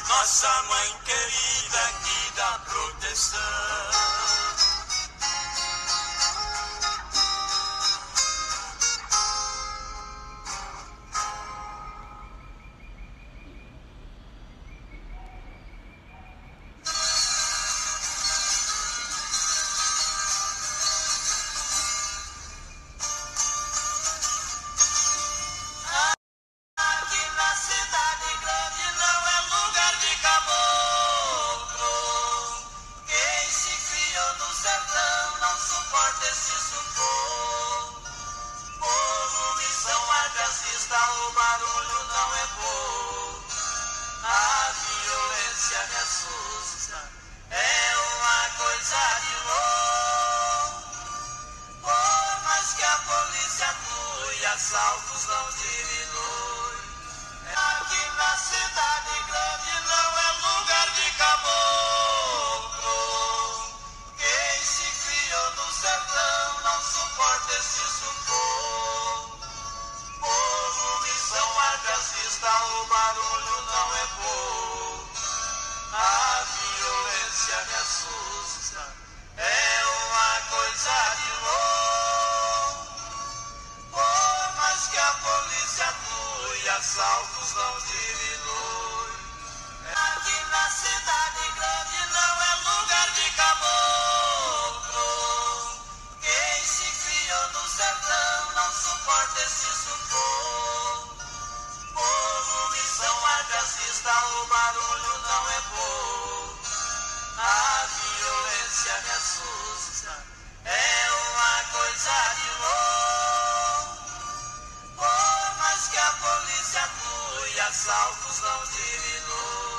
Nossa mãe querida que dá proteção. Sufoco. Poluição é não é o barulho não é bom. A violência me assusta, é uma coisa de louco. Por mais que a polícia atue, assaltos não diminui. Aqui na cidade grande não é lugar de caboclo. Quem se criou no sertão não suporta esse sufoco. O barulho não é bom. A violência me assusta, é uma coisa de louco. Por mais que a polícia atue, assaltos não diminui.